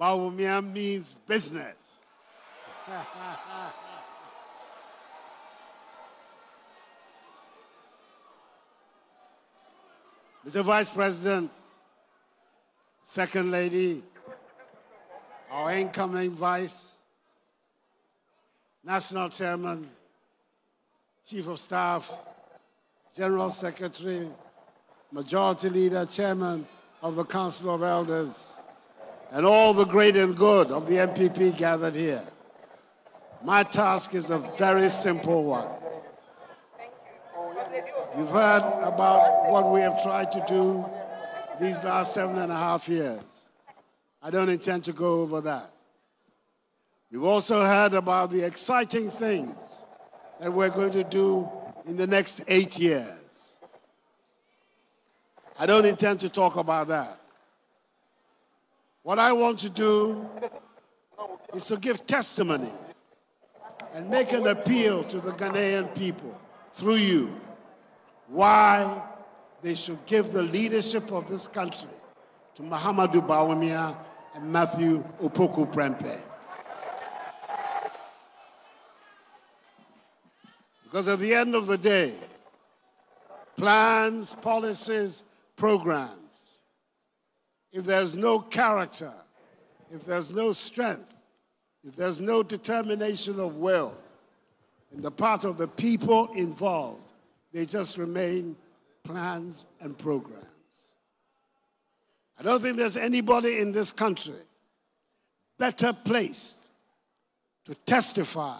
Bawumia means business. Mr. Vice President, Second Lady, our incoming Vice, National Chairman, Chief of Staff, General Secretary, Majority Leader, Chairman of the Council of Elders, and all the great and good of the NPP gathered here. My task is a very simple one. You've heard about what we have tried to do these last seven and a half years. I don't intend to go over that. You've also heard about the exciting things that we're going to do in the next eight years. I don't intend to talk about that. What I want to do is to give testimony and make an appeal to the Ghanaian people through you why they should give the leadership of this country to Mahamudu Bawumia and Matthew Opoku Prempeh. Because at the end of the day, plans, policies, programs, if there's no character, if there's no strength, if there's no determination of will in the part of the people involved, they just remain plans and programs. I don't think there's anybody in this country better placed to testify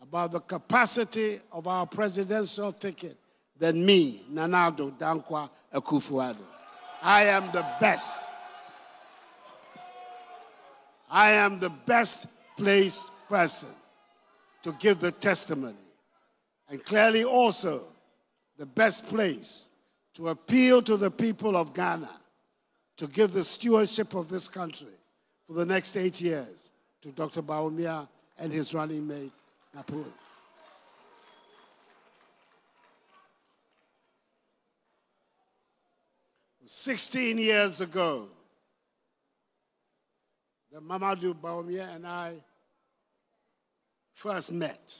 about the capacity of our presidential ticket than me, Nana Addo Dankwa Akufo-Addo. I am the best. I am the best placed person to give the testimony, and clearly also the best place to appeal to the people of Ghana to give the stewardship of this country for the next eight years to Dr. Bawumia and his running mate, Napoleon. 16 years ago the Mahamudu Bawumia and I first met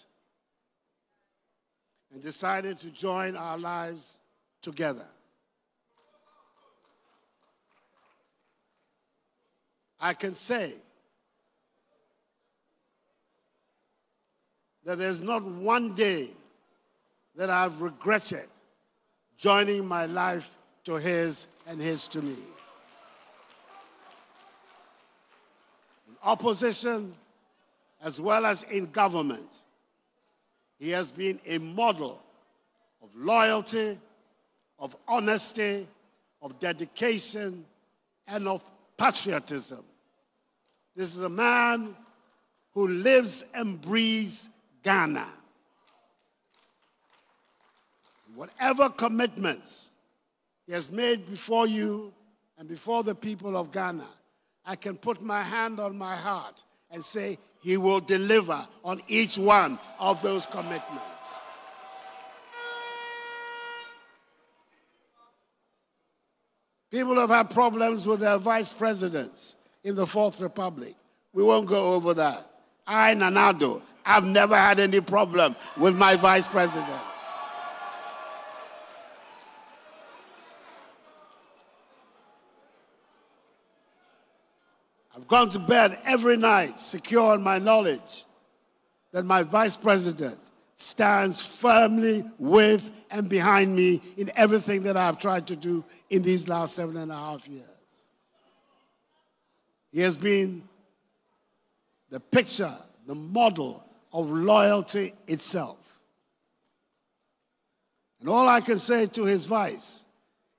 and decided to join our lives together. I can say that there's not one day that I've regretted joining my life to his and his to me. In opposition, as well as in government, he has been a model of loyalty, of honesty, of dedication, and of patriotism. This is a man who lives and breathes Ghana. Whatever commitments he has made before you and before the people of Ghana, I can put my hand on my heart and say he will deliver on each one of those commitments. People have had problems with their vice presidents in the Fourth Republic. We won't go over that. I, Nana Addo, I've never had any problem with my vice president. I've gone to bed every night secure in my knowledge that my vice president stands firmly with and behind me in everything that I've tried to do in these last seven and a half years. He has been the picture, the model of loyalty itself. And all I can say to his vice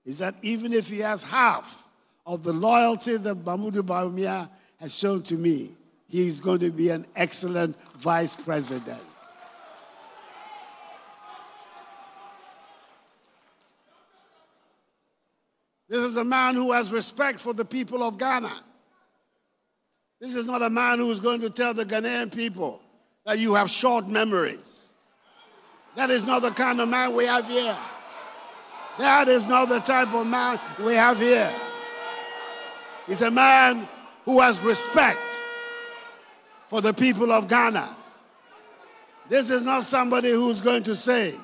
is that even if he has half of the loyalty that Mahamudu Bawumia has shown to me, he is going to be an excellent vice president. This is a man who has respect for the people of Ghana. This is not a man who is going to tell the Ghanaian people that you have short memories. That is not the kind of man we have here. That is not the type of man we have here. He's a man who has respect for the people of Ghana. This is not somebody who's going to say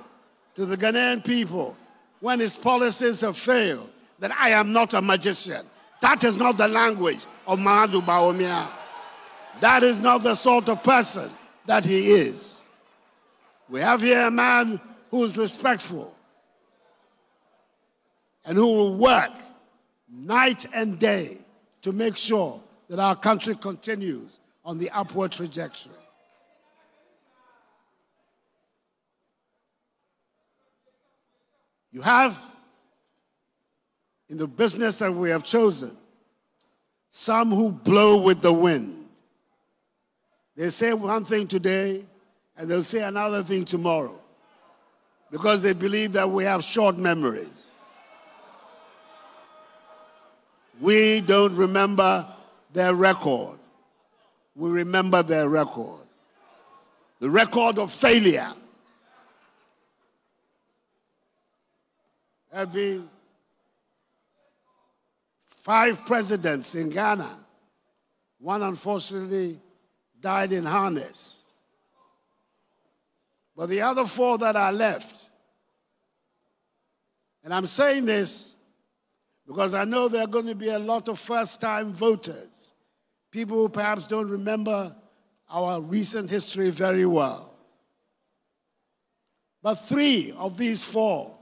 to the Ghanaian people when his policies have failed that I am not a magician. That is not the language of Mahamudu Bawumia. That is not the sort of person that he is. We have here a man who is respectful and who will work night and day to make sure that our country continues on the upward trajectory. You have, in the business that we have chosen, some who blow with the wind. They say one thing today and they'll say another thing tomorrow because they believe that we have short memories. We don't remember their record, we remember their record. The record of failure. There have been five presidents in Ghana. One, unfortunately, died in harness. But the other four that are left, and I'm saying this because I know there are going to be a lot of first time voters, people who perhaps don't remember our recent history very well. But three of these four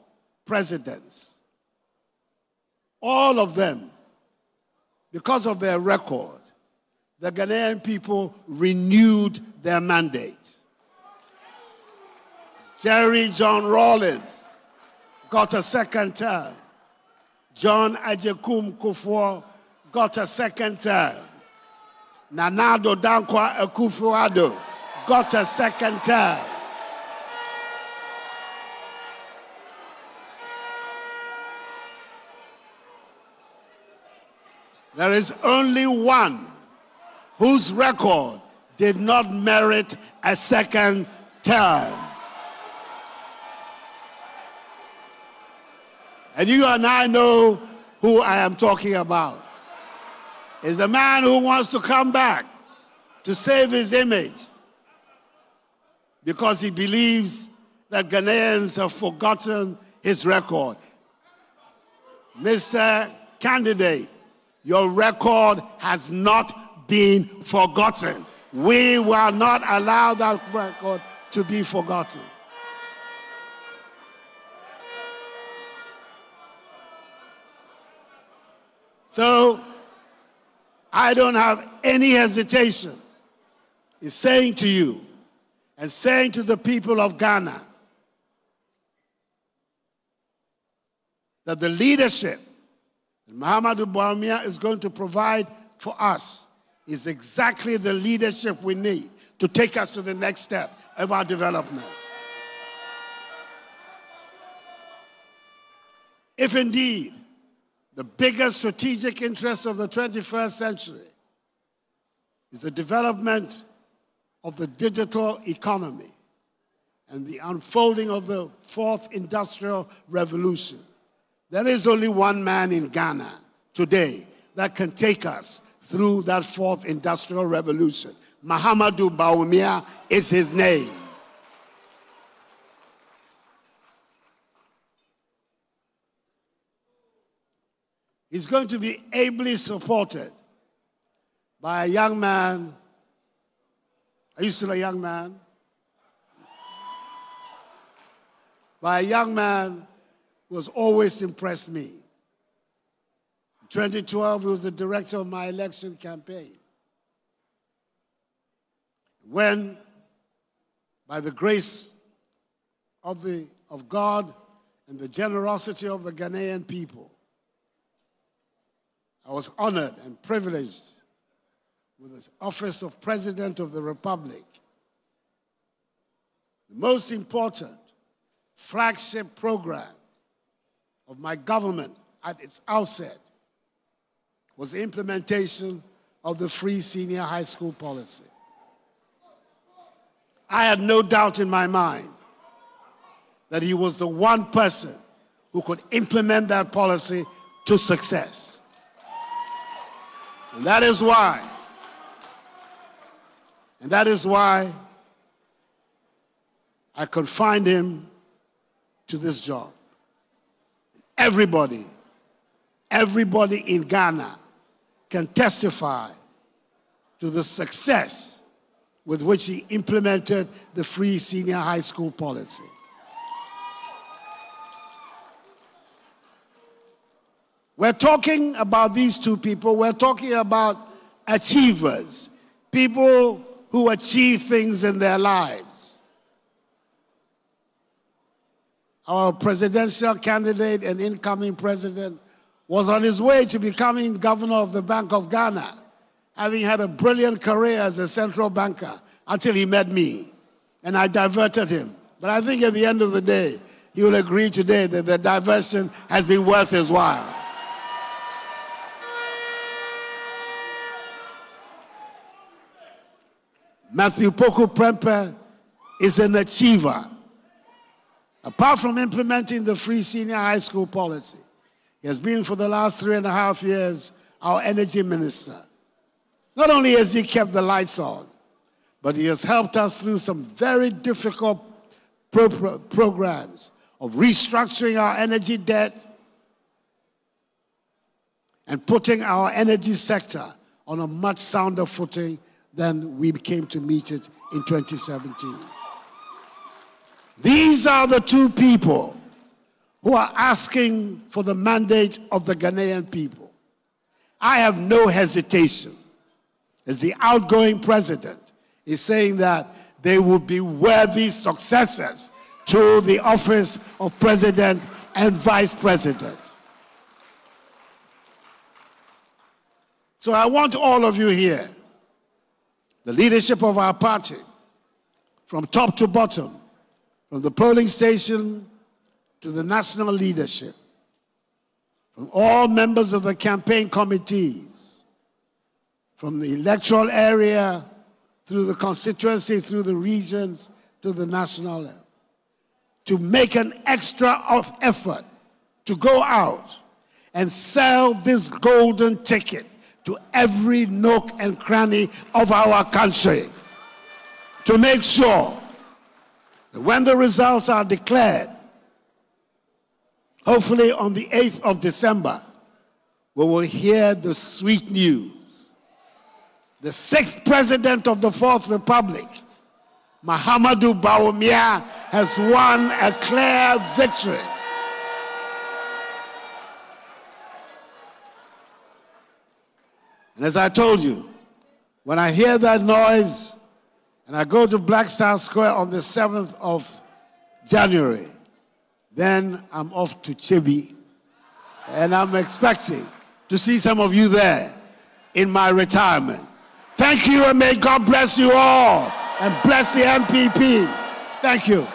presidents. All of them, because of their record, the Ghanaian people renewed their mandate. Jerry John Rawlings got a second term. John Agyekum Kufuor got a second term. Nana Addo Dankwa Akufo-Addo got a second term. There is only one whose record did not merit a second term. And you and I know who I am talking about. Is a man who wants to come back to save his image because he believes that Ghanaians have forgotten his record. Mr. Candidate, your record has not been forgotten. We will not allow that record to be forgotten. So, I don't have any hesitation in saying to you and saying to the people of Ghana that the leadership that Mahamudu Bawumia is going to provide for us is exactly the leadership we need to take us to the next step of our development. If indeed the biggest strategic interest of the 21st century is the development of the digital economy and the unfolding of the fourth industrial revolution, there is only one man in Ghana today that can take us through that fourth industrial revolution. Mahamudu Bawumia is his name. He's going to be ably supported by a young man. Are you still a young man? By a young man who has always impressed me. In 2012, he was the director of my election campaign. When, by the grace of, the, of God and the generosity of the Ghanaian people, I was honored and privileged with the office of President of the Republic. The most important flagship program of my government at its outset was the implementation of the free senior high school policy. I had no doubt in my mind that he was the one person who could implement that policy to success. And that is why, and that is why I confined him to this job. Everybody, everybody in Ghana can testify to the success with which he implemented the free senior high school policy. We're talking about these two people. We're talking about achievers, people who achieve things in their lives. Our presidential candidate and incoming president was on his way to becoming governor of the Bank of Ghana, having had a brilliant career as a central banker until he met me. And I diverted him. But I think at the end of the day, he will agree today that the diversion has been worth his while. Matthew Opoku Prempeh is an achiever. Apart from implementing the free senior high school policy, he has been for the last three and a half years our energy minister. Not only has he kept the lights on, but he has helped us through some very difficult pro pro programs of restructuring our energy debt and putting our energy sector on a much sounder footing than we came to meet it in 2017. These are the two people who are asking for the mandate of the Ghanaian people. I have no hesitation as the outgoing president is saying that they will be worthy successors to the office of president and vice president. So I want all of you here the leadership of our party, from top to bottom, from the polling station to the national leadership, from all members of the campaign committees, from the electoral area through the constituency, through the regions to the national level, to make an extra effort to go out and sell this golden ticket to every nook and cranny of our country to make sure that when the results are declared, hopefully on the 8th of December, we will hear the sweet news. The sixth president of the Fourth Republic, Mahamudu Bawumia, has won a clear victory. And as I told you, when I hear that noise and I go to Black Star Square on the 7th of January, then I'm off to Kyebi. And I'm expecting to see some of you there in my retirement. Thank you and may God bless you all and bless the NPP. Thank you.